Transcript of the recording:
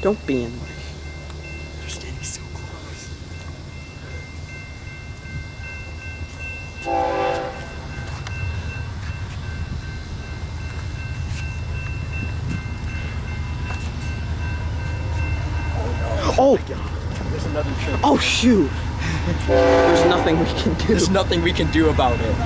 Don't be in life. You're standing so close. Oh, oh. There's another. Oh, shoot. There's nothing we can do. There's nothing we can do about it.